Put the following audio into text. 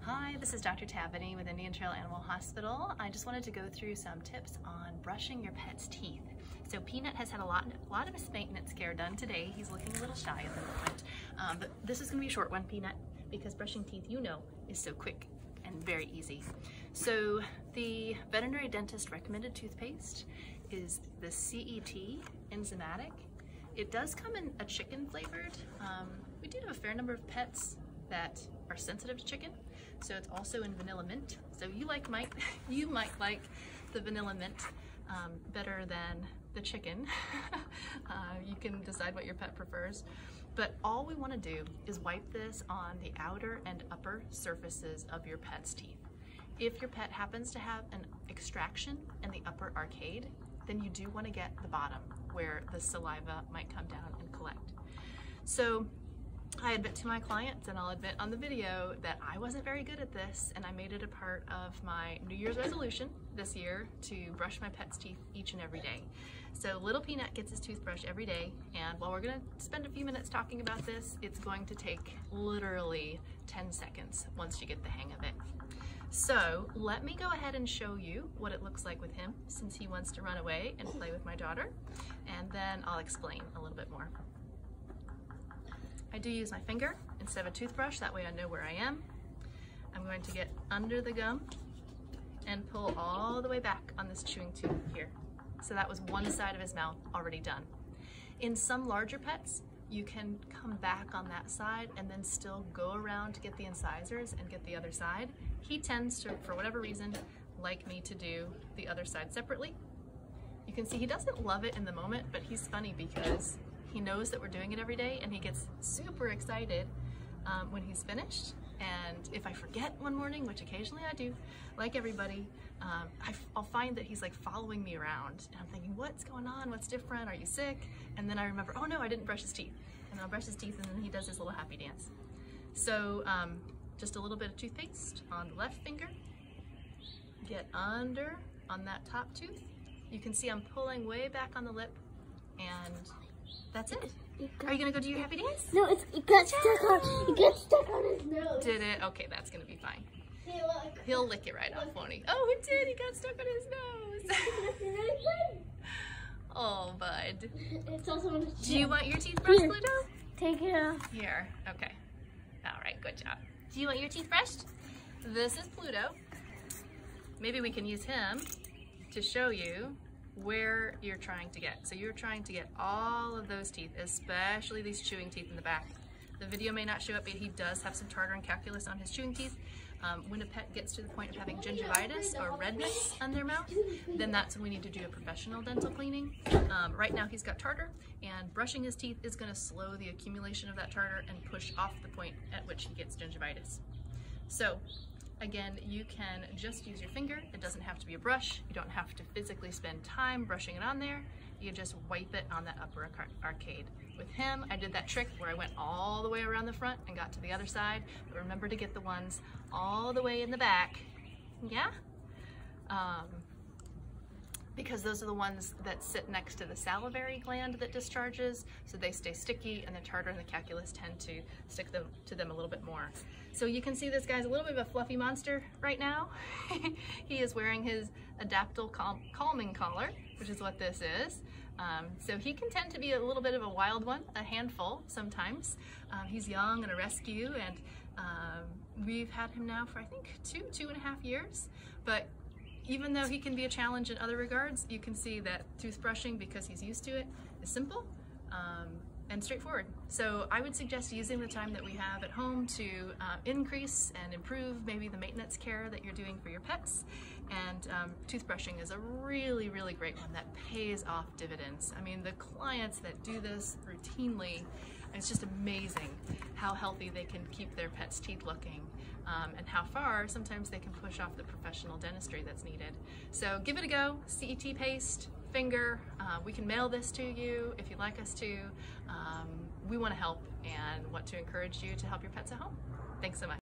Hi, this is Dr. Tabony with Indian Trail Animal Hospital. I just wanted to go through some tips on brushing your pet's teeth. So Peanut has had a lot, a lot of his maintenance care done today. He's looking a little shy at the moment, um, but this is gonna be a short one, Peanut, because brushing teeth, you know, is so quick and very easy. So the veterinary dentist recommended toothpaste is the CET enzymatic. It does come in a chicken flavored. Um, we do have a fair number of pets that are sensitive to chicken. So it's also in vanilla mint. So you like might you might like the vanilla mint um, better than the chicken. uh, you can decide what your pet prefers. But all we want to do is wipe this on the outer and upper surfaces of your pet's teeth. If your pet happens to have an extraction in the upper arcade, then you do want to get the bottom where the saliva might come down and collect. So I admit to my clients, and I'll admit on the video, that I wasn't very good at this, and I made it a part of my New Year's resolution this year to brush my pet's teeth each and every day. So little Peanut gets his toothbrush every day, and while we're gonna spend a few minutes talking about this, it's going to take literally 10 seconds once you get the hang of it. So let me go ahead and show you what it looks like with him since he wants to run away and play with my daughter, and then I'll explain a little bit more. Do use my finger instead of a toothbrush, that way I know where I am. I'm going to get under the gum and pull all the way back on this chewing tube here. So that was one side of his mouth already done. In some larger pets, you can come back on that side and then still go around to get the incisors and get the other side. He tends to, for whatever reason, like me to do the other side separately. You can see he doesn't love it in the moment, but he's funny because he knows that we're doing it every day and he gets super excited um, when he's finished. And if I forget one morning, which occasionally I do, like everybody, um, I, will find that he's like following me around. And I'm thinking, what's going on? What's different? Are you sick? And then I remember, oh no, I didn't brush his teeth. And I'll brush his teeth and then he does his little happy dance. So um, just a little bit of toothpaste on the left finger. Get under on that top tooth. You can see I'm pulling way back on the lip and that's it. Are you gonna go do your happy dance? No, it's, it got stuck on. It got stuck on his nose. Did it? Okay, that's gonna be fine. Hey, look. He'll lick it right off, won't he? Oh, it did. He got stuck on his nose. oh, bud. It's also on his Do you want your teeth brushed, Here. Pluto? Take it off. Here. Okay. All right. Good job. Do you want your teeth brushed? This is Pluto. Maybe we can use him to show you where you're trying to get. So you're trying to get all of those teeth, especially these chewing teeth in the back. The video may not show up, but he does have some tartar and calculus on his chewing teeth. Um, when a pet gets to the point of having gingivitis or redness on their mouth, then that's when we need to do a professional dental cleaning. Um, right now he's got tartar, and brushing his teeth is going to slow the accumulation of that tartar and push off the point at which he gets gingivitis. So Again, you can just use your finger. It doesn't have to be a brush. You don't have to physically spend time brushing it on there. You just wipe it on that upper arcade. With him, I did that trick where I went all the way around the front and got to the other side. But remember to get the ones all the way in the back. Yeah? Um, because those are the ones that sit next to the salivary gland that discharges, so they stay sticky, and the tartar and the calculus tend to stick them, to them a little bit more. So you can see this guy's a little bit of a fluffy monster right now. he is wearing his Adaptil cal calming collar, which is what this is. Um, so he can tend to be a little bit of a wild one, a handful sometimes. Um, he's young and a rescue, and um, we've had him now for I think two, two and a half years. But even though he can be a challenge in other regards, you can see that toothbrushing, because he's used to it, is simple um, and straightforward. So I would suggest using the time that we have at home to uh, increase and improve maybe the maintenance care that you're doing for your pets. And um, toothbrushing is a really, really great one that pays off dividends. I mean, the clients that do this routinely, it's just amazing how healthy they can keep their pets' teeth looking um, and how far sometimes they can push off the professional dentistry that's needed. So give it a go, CET paste, finger. Uh, we can mail this to you if you'd like us to. Um, we want to help and want to encourage you to help your pets at home. Thanks so much.